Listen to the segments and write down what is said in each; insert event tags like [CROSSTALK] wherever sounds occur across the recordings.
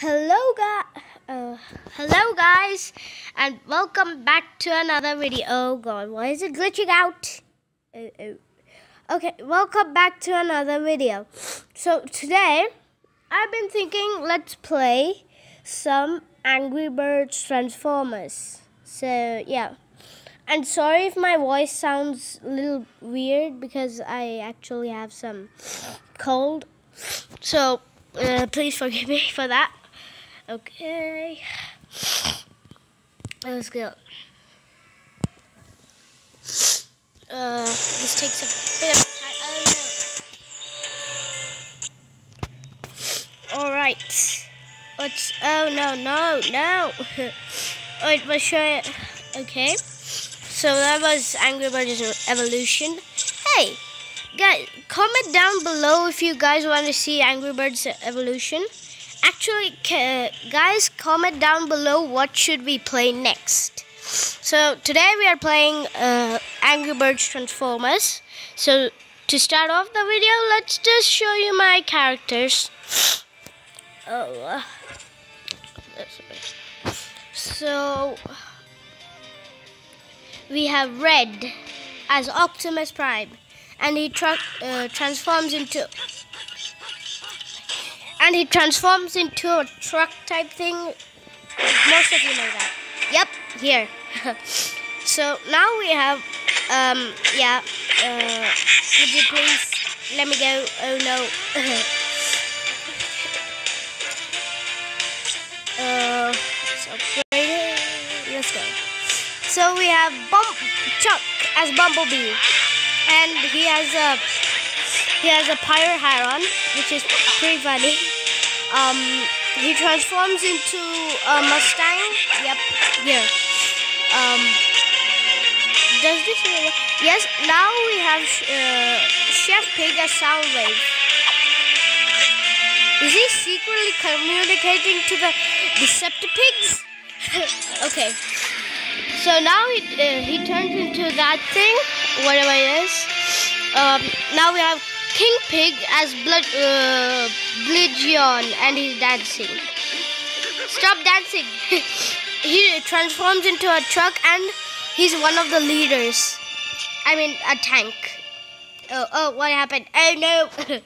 Hello, guys. Uh, hello, guys, and welcome back to another video. Oh God, why is it glitching out? Uh, uh. Okay, welcome back to another video. So today, I've been thinking, let's play some Angry Birds Transformers. So yeah, and sorry if my voice sounds a little weird because I actually have some cold. So uh, please forgive me [LAUGHS] for that. Okay. Let's go. Uh, this takes a bit of time. Oh no. Alright. Let's. Oh no, no, no. [LAUGHS] Wait, let's show it. Okay. So that was Angry Birds Evolution. Hey! Guys, comment down below if you guys want to see Angry Birds Evolution. Actually, guys, comment down below what should we play next. So today we are playing uh, Angry Birds Transformers. So to start off the video, let's just show you my characters. Oh, so we have Red as Optimus Prime, and he tra uh, transforms into and he transforms into a truck type thing. Most of you know that. Yep, here. [LAUGHS] so now we have, um, yeah, uh, would you please let me go? Oh no. [LAUGHS] uh, let's go. So we have Bump Chuck as Bumblebee, and he has a he has a pirate hat on, which is pretty funny. Um, he transforms into a Mustang. Yep, here. Um, does this really? Yes. Now we have uh, Chef Pig as Soundwave. Is he secretly communicating to the Deceptipigs? [LAUGHS] okay. So now he uh, he turns into that thing, whatever it is. Um, now we have King Pig as Blood, uh, and he's dancing. Stop dancing! [LAUGHS] he transforms into a truck and he's one of the leaders. I mean, a tank. Oh, oh, what happened? Oh no! [LAUGHS]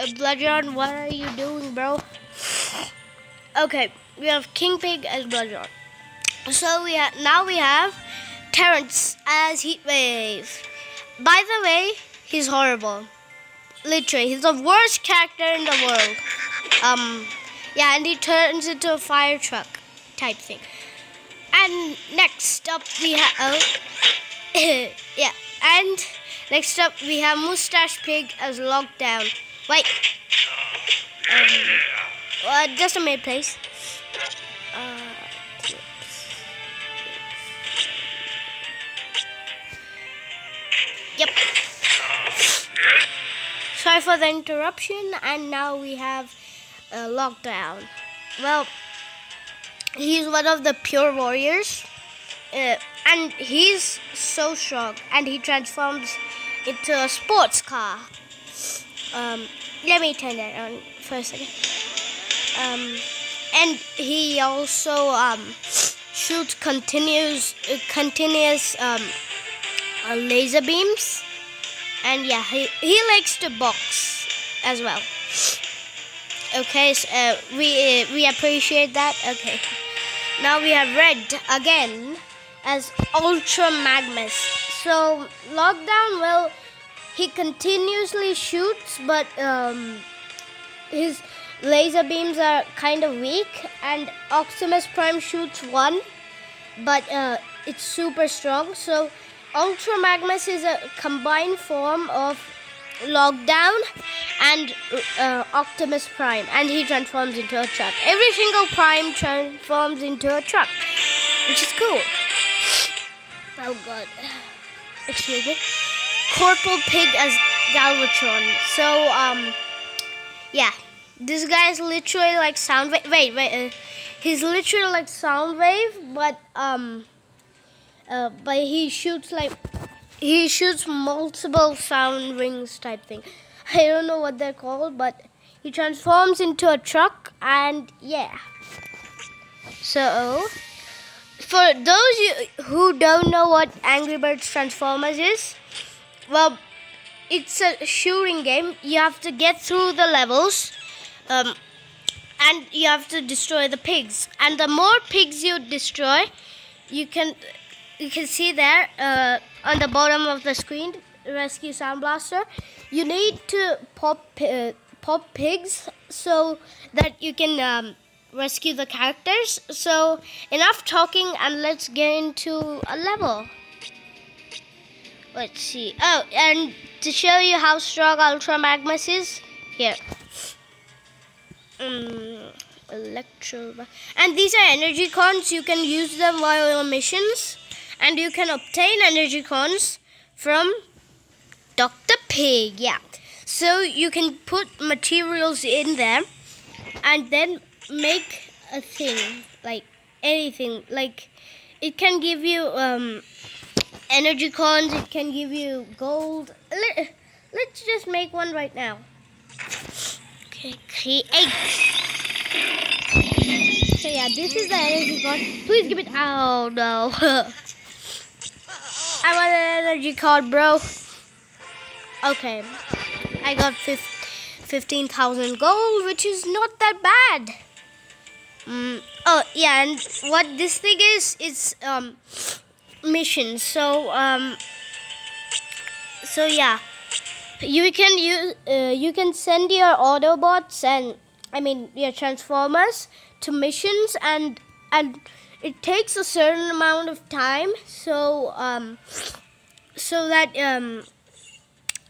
uh, what are you doing, bro? [SIGHS] Okay, we have King Pig as Bludgeon. So we have now we have Terrence as Heatwave. By the way, he's horrible. Literally, he's the worst character in the world. Um, yeah, and he turns into a fire truck type thing. And next up we have, oh, [COUGHS] yeah, and next up we have Mustache Pig as Lockdown. Wait, um, uh, just a minute, please. Sorry for the interruption, and now we have a lockdown. Well, he's one of the pure warriors, uh, and he's so strong, and he transforms into a sports car. Um, let me turn that on for a second. Um, and he also um, shoots continuous, uh, continuous um, uh, laser beams and yeah, he, he likes to box as well. Okay, so uh, we uh, we appreciate that. Okay, now we have Red again as Ultra Magnus. So Lockdown, well, he continuously shoots, but um, his laser beams are kind of weak, and Optimus Prime shoots one, but uh, it's super strong. So Ultra Magnus is a combined form of Lockdown and uh, Optimus Prime, and he transforms into a truck. Every single Prime transforms into a truck, which is cool. Oh god. Excuse me. Corporal Pig as Galvatron. So, um, yeah. This guy is literally like Soundwave. Wait, wait. Uh, he's literally like Soundwave, but, um, uh, but he shoots like he shoots multiple sound rings type thing. [LAUGHS] I don't know what they're called, but he transforms into a truck, and yeah. So, for those who don't know what Angry Birds Transformers is, well, it's a shooting game. You have to get through the levels, um, and you have to destroy the pigs. And the more pigs you destroy, you can you can see there uh, on the bottom of the screen, rescue sound blaster. You need to pop uh, pop pigs so that you can. Um, rescue the characters. So enough talking and let's get into a level. Let's see. Oh, and to show you how strong Ultra Magnus is, here. Um, electro and these are energy cons you can use them while on missions and you can obtain energy cons from dr pig yeah. So you can put materials in there and then make a thing like anything. Like it can give you um, energy cons it can give you gold. Let, let's just make one right now. Okay create. So yeah this is the energy card please give it oh no [LAUGHS] I want an energy card bro. Okay. I got 15,000 gold which is not that bad. Mm, oh yeah, and what this thing is, it's um, missions. So um, so yeah, you can use uh, you can send your Autobots and I mean your Transformers to missions, and and it takes a certain amount of time. So um, so that um,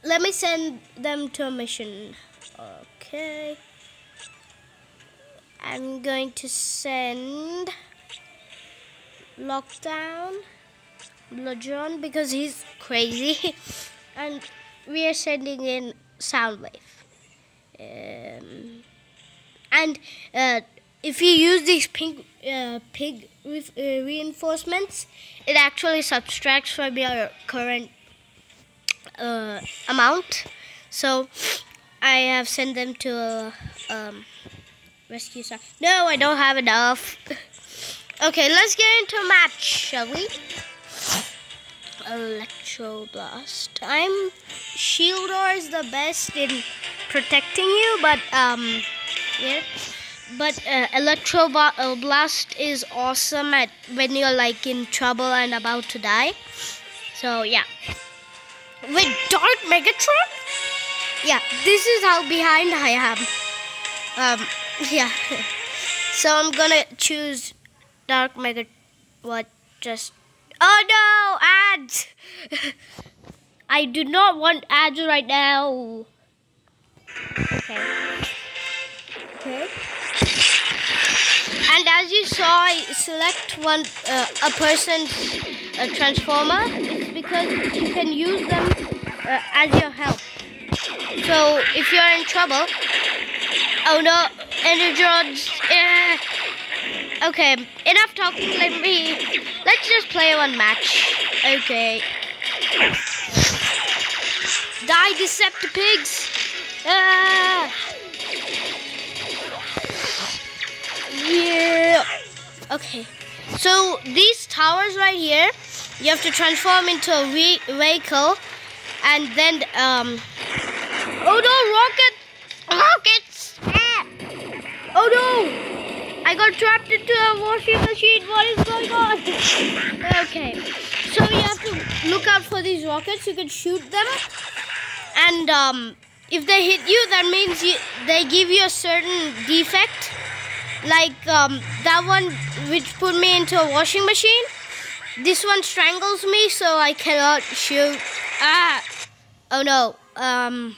let me send them to a mission. Okay. I'm going to send lockdown Bludgeon because he's crazy [LAUGHS] and we are sending in Soundwave um, and uh, if you use these pink uh, pig re uh, reinforcements it actually subtracts from your current uh, amount so I have sent them to um, rescue star. No, I don't have enough. [LAUGHS] okay, let's get into a match, shall we? Electro Blast. I'm Shieldor is the best in protecting you, but um, yeah. But uh, Electro Blast is awesome at when you're like in trouble and about to die. So yeah. With Dark Megatron? Yeah, this is how behind I am. Um, [LAUGHS] yeah. so I'm gonna choose Dark Mega. What? Just. Oh no! Ads! [LAUGHS] I do not want ads right now. Okay. Okay. And as you saw, I select one uh, a person's uh, transformer. It's because you can use them uh, as your help. So if you're in trouble, oh no, Energons. Yeah. Okay, enough talking. Let me. Let's just play one match. Okay. Die, Deceptipigs! Ah! Yeah. Okay. So these towers right here, you have to transform into a vehicle, and then um. Oh no! Rocket! Rocket! Oh no! I got trapped into a washing machine. What is going on? [LAUGHS] okay. So you have to look out for these rockets. You can shoot them. And um, if they hit you, that means you, they give you a certain defect. Like um, that one which put me into a washing machine. This one strangles me so I cannot shoot. Ah! Oh no. Um.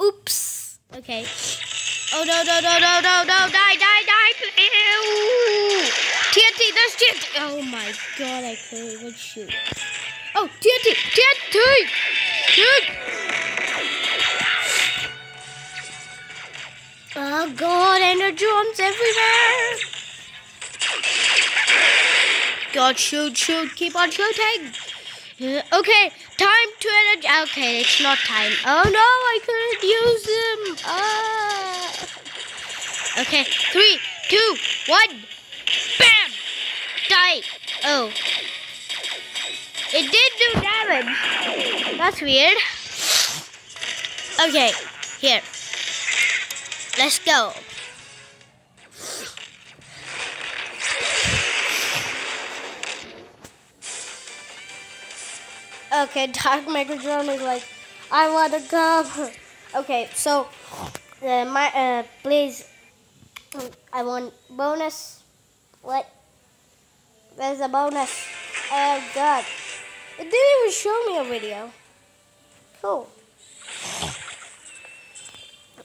Oops. Okay. Oh no no no no no no die die die Ew. TNT there's TNT Oh my god I couldn't even shoot Oh TNT TNT Shoot Oh god energons everywhere God shoot shoot keep on shooting Uh, okay, time to edit. Okay, it's not time. Oh no, I couldn't use them. Ah. Okay, three, two, one. Bam! Die. Oh. It did do damage. That's weird. Okay, here. Let's go. Okay, Dark Megatron is like, I want to come. okay, so, uh, my, uh, please, I want bonus. What? There's a bonus. Oh, God. It didn't even show me a video. Cool.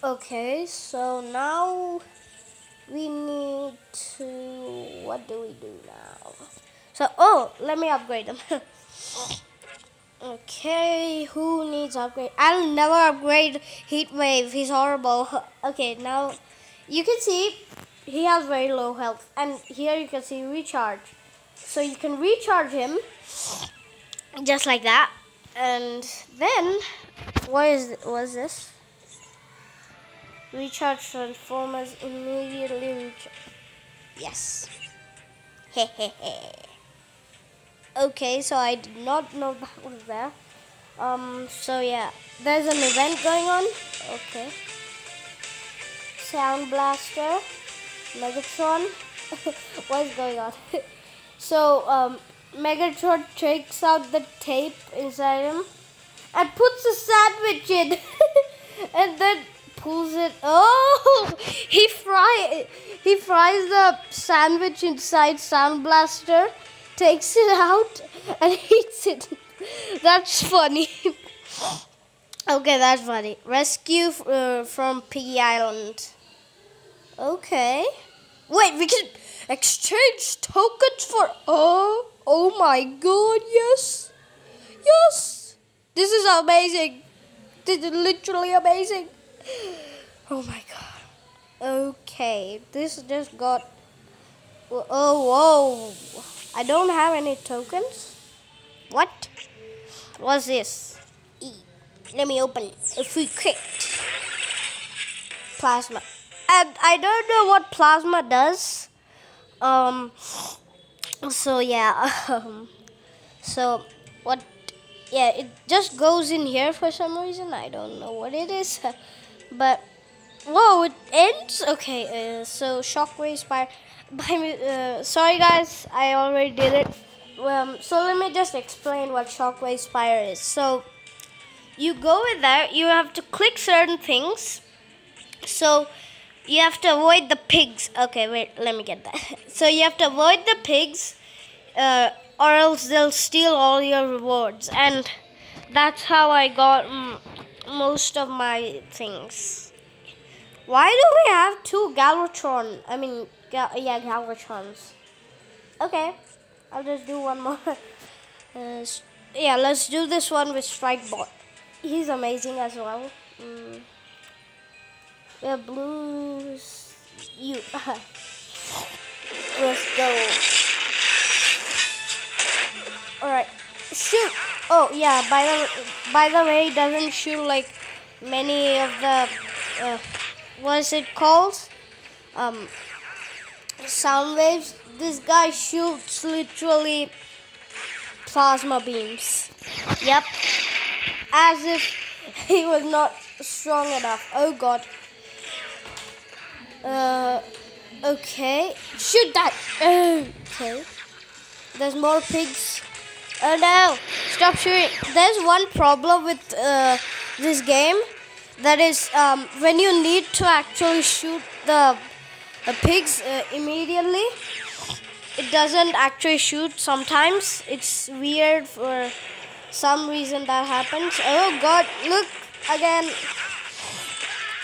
Okay, so now we need to. What do we do now? So, oh, let me upgrade them. [LAUGHS] okay, who needs upgrade? I'll never upgrade Heatwave, He's horrible. [LAUGHS] Okay, now you can see he has very low health, and here you can see recharge. So you can recharge him just like that, and then what is was this? Recharge transformers immediately recharge. Yes. okay, so I did not know [LAUGHS] that was there. Um, so yeah, there's an event going on. Okay. Sound Blaster, Megatron. [LAUGHS] what is going on? [LAUGHS] so, um, Megatron takes out the tape inside him and puts a sandwich in. Pulls it. Oh, [LAUGHS] he fry he fries the sandwich inside Sound Blaster, takes it out, and [LAUGHS] eats it. That's funny. [LAUGHS] okay, that's funny. Rescue uh, from Piggy Island. Okay. Wait, we can exchange tokens for. Oh, oh my God! Yes, yes. This is amazing. This is literally amazing. Oh my god. Okay, this just got. Oh, whoa. I don't have any tokens. What? What's this? E. Let me open if we quit. Plasma. And I don't know what plasma does. Um. So yeah. [LAUGHS] Um. So what? Yeah, it just goes in here for some reason. I don't know what it is. [LAUGHS] But whoa, it ends. Okay, uh, so shockwave spire. Uh, sorry guys, I already did it. Um, so let me just explain what shockwave spire is. So you go in there, you have to click certain things. So you have to avoid the pigs. Okay, wait, let me get that. [LAUGHS] So you have to avoid the pigs, uh, or else they'll steal all your rewards. And that's how I got. Mm, most of my things. Why do we have two Galvatron? I mean, Gal yeah, Galvatrons. Okay, I'll just do one more. [LAUGHS] Uh, yeah, let's do this one with Strikebot. He's amazing as well. Mm. We have blues. You. [LAUGHS] let's go. Alright, shoot! Oh yeah, by the by the way, it doesn't shoot like many of the uh, what is it called? Um, sound waves. This guy shoots literally plasma beams. Yep, as if he was not strong enough. Oh god. Uh, okay. Shoot that. Okay. There's more pigs. Oh no! Stop shooting. There's one problem with uh, this game. That is, um, when you need to actually shoot the, the pigs uh, immediately, it doesn't actually shoot sometimes. It's weird for some reason that happens. Oh god, look again.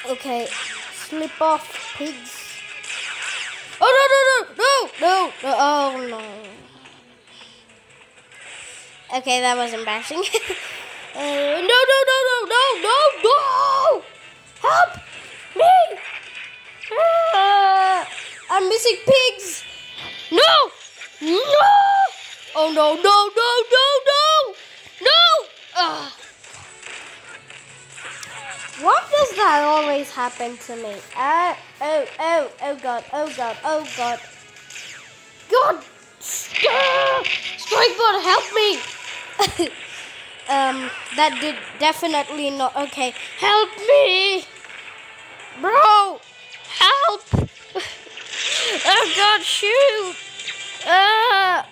Okay, slip off pigs. Oh no no no no no no! Oh no. Okay, that was embarrassing. [LAUGHS] uh, no, no, no, no, no, no, no! Help me! Ah, I'm missing pigs! No! No! Oh, no, no, no, no, no! No! Ugh. What does that always happen to me? Uh, oh, oh, oh, God, oh, God, oh, God. God! Uh, Strike bot, help me! [LAUGHS] um, that did definitely not. Okay, help me! Bro! Help! [LAUGHS] oh god, shoot! Uh,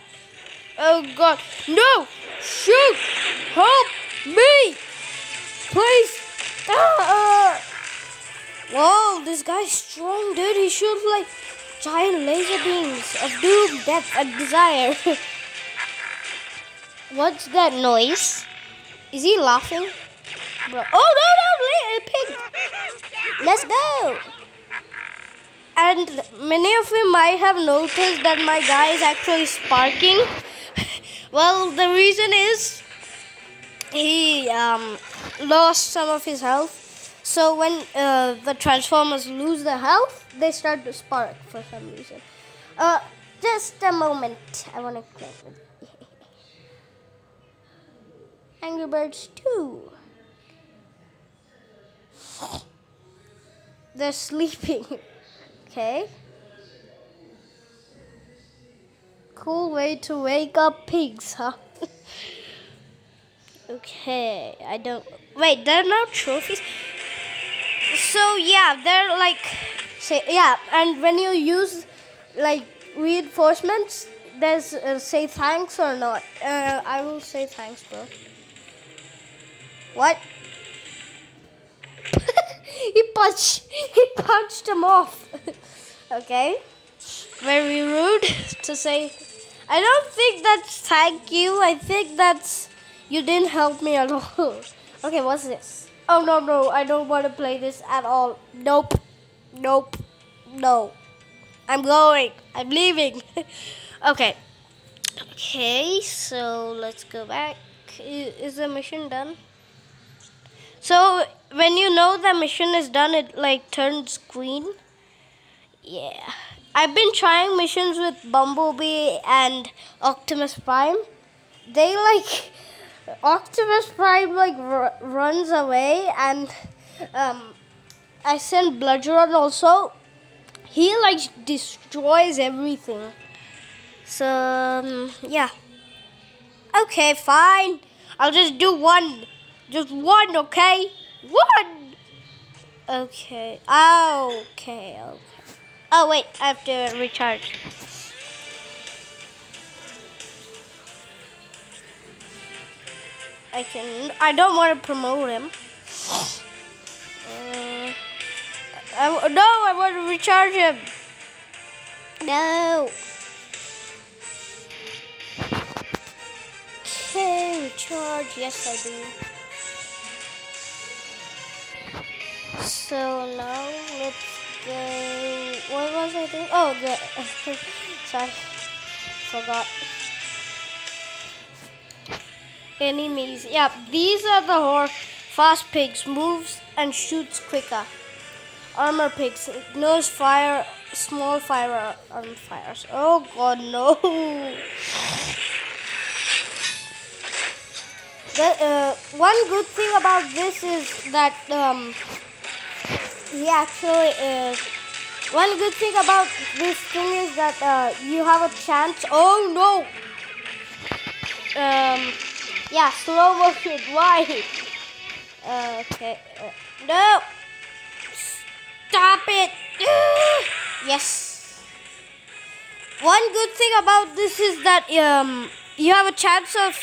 oh god, no! Shoot! Help me! Please! Uh, whoa, this guy's strong, dude. He shoots like giant laser beams of doom, death, and desire. [LAUGHS] What's that noise? Is he laughing? Bro. Oh no no, pig! Let's go. And many of you might have noticed that my guy is actually sparking. [LAUGHS] well, the reason is he um, lost some of his health. So when uh, the Transformers lose their health, they start to spark for some reason. Uh, just a moment. I want to Angry Birds 2. They're sleeping. [LAUGHS] okay. Cool way to wake up pigs, huh? [LAUGHS] okay, I don't. Wait, there are no trophies? So, yeah, they're like. Say, yeah, and when you use like reinforcements, there's uh, say thanks or not. Uh, I will say thanks, bro. What? [LAUGHS] he punched. [LAUGHS] He punched him off. [LAUGHS] okay. Very rude to say. I don't think that's thank you. I think that's you didn't help me at all. okay, what's this? Oh no no! I don't want to play this at all. Nope. Nope. No. I'm going. I'm leaving. okay. Okay, so let's go back. Is the mission done? So when you know the mission is done, it like turns green. Yeah. I've been trying missions with Bumblebee and Optimus Prime. They like Optimus Prime like runs away and um, I sent Bludgeon also. He like destroys everything. So um, yeah. Okay, fine. I'll just do one. Just one, okay? One! Okay. Okay, okay. Oh, wait. I have to recharge. I can... I don't want to promote him. Uh, I, no, I want to recharge him. No. Okay, recharge. Yes, I do. So now let's go. What was I doing? Oh, the. [LAUGHS] sorry. Forgot. Enemies. Yeah, these are the horse. Fast pigs. Moves and shoots quicker. Armor pigs. Ignores fire. Small fire on fires. Oh god, no. [LAUGHS] The, uh, one good thing about this is that um, he actually is. One good thing about this thing is that uh, you have a chance. Oh no! Um, yeah, slow motion. [LAUGHS] Why? Uh, okay. Uh, no! Stop it! [SIGHS] yes. One good thing about this is that um, you have a chance of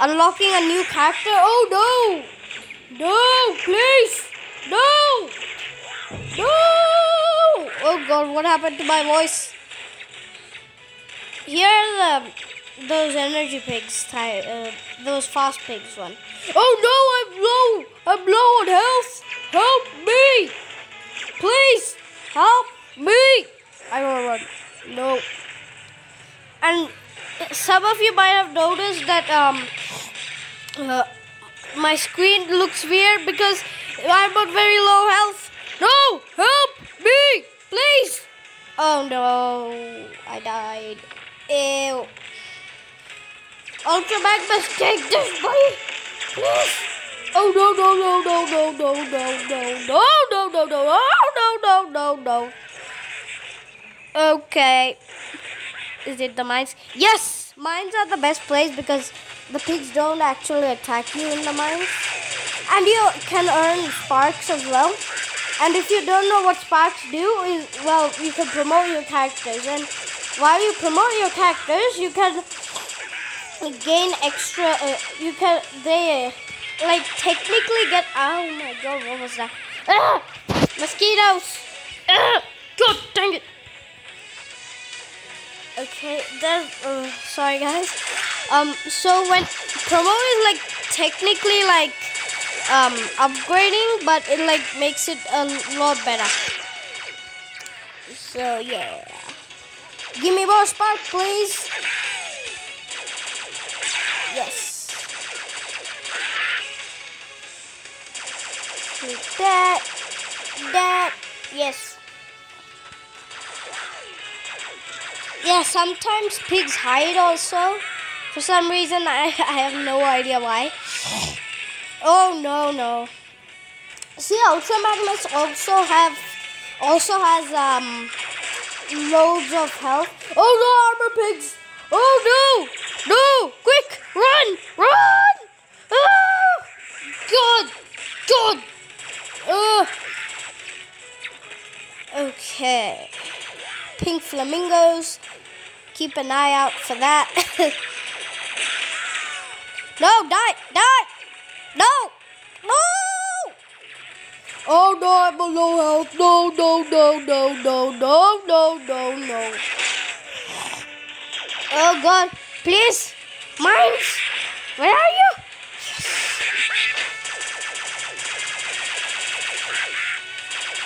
unlocking a new character. Oh no! No, please! No! No! Oh god, what happened to my voice? Here are the, those energy pigs, uh, those fast pigs one. Oh no, I'm low! I'm low on health! Help me! Please! Help me! I don't run. No. And some of you might have noticed that um, uh, my screen looks weird because I'm on very low health. No! Help me! Please! Oh no! I died. Ew. Ultra Magnus, take this, buddy! Please! Oh no no no no no no no no no no no no no no no no Okay. Is it the mines? Yes! Mines are the best place because the pigs don't actually attack you in the mines. And you can earn sparks as well. And if you don't know what sparks do, is well, you can promote your characters. And while you promote your characters, you can gain extra. Uh, you can they uh, like technically get. Oh my god, what was that? Ah, mosquitoes! Ah, god dang it! Okay, then uh, sorry guys. Um, so when promo is like technically like um upgrading, but it like makes it a lot better. So yeah, give me more spark, please. Yes. That, that, yes. Yeah, sometimes pigs hide also. For some reason, I, [LAUGHS] I have no idea why. Oh, no, no. See, Ultra Magnus also have, also has, um, loads of health. Oh, no, armor pigs! Oh, no! No! Quick! Run! Run! Ah! God! God! Ugh. Okay. Pink flamingos. Keep an eye out for that. [LAUGHS] no, die, die. No, no. Oh no, I'm a low health. No, no, no, no, no, no, no, no, no. Oh God, please, mines, where are you?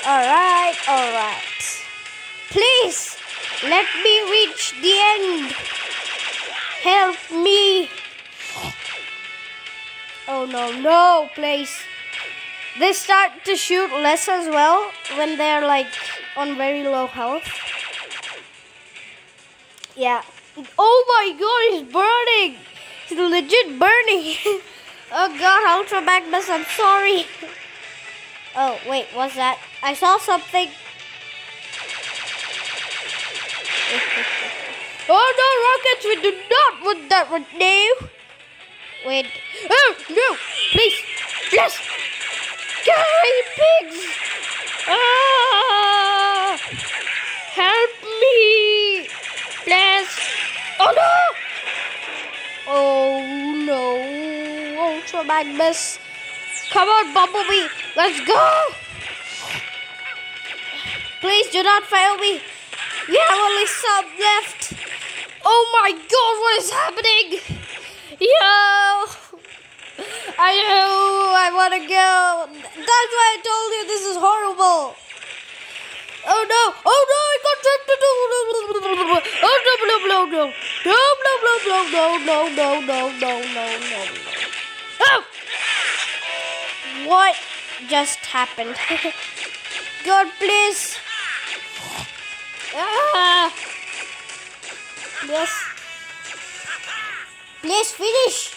All right, all right. Please. Let me reach the end. Help me. Oh no, no, please. They start to shoot less as well when they're like on very low health. Yeah. Oh my god, he's burning. He's legit burning. [LAUGHS] oh god, Ultra Magnus, I'm sorry. [LAUGHS] Oh, wait, what's that? I saw something. [LAUGHS] oh no, rockets! We do not want that one now. Wait. Oh no! Please, yes. Guys, pigs! Ah! Help me, please! Oh no! Oh no! Ultra Magnus! Come on, Bumblebee! Let's go! Please do not fail me! We have only some left. Oh my god, what is happening? Yo! I know, I want to go. That's why I told you this is horrible. Oh no, oh no, I got trapped. Oh no, no. No, no, no, no, no, no, no, no, no, no, no, no. Oh! What just happened? [LAUGHS] God, please. Ah! Yes. Please finish.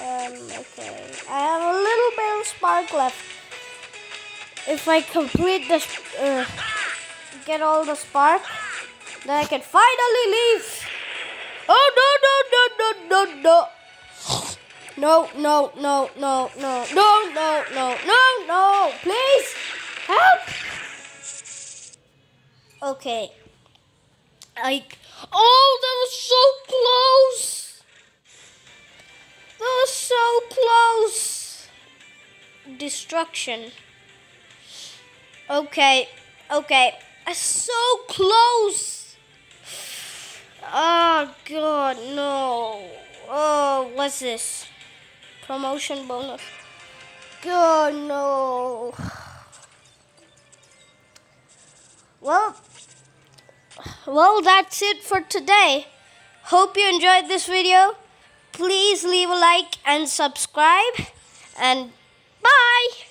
Um, okay. I have a little bit of spark left. If I complete the, uh, get all the spark, then I can finally leave. Oh no no no no no no. No, no, no, no, no, no, no, no, no, no, please. Help! Okay. I. Oh, that was so close! That was so close! Destruction. Okay, okay. So close! Oh, God, no. Oh, what's this? Promotion bonus. God, no. Well, well, that's it for today. Hope you enjoyed this video. Please leave a like and subscribe. And bye.